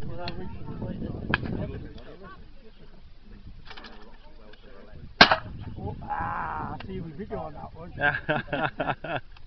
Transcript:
Oh, ah, see, we pick on that one.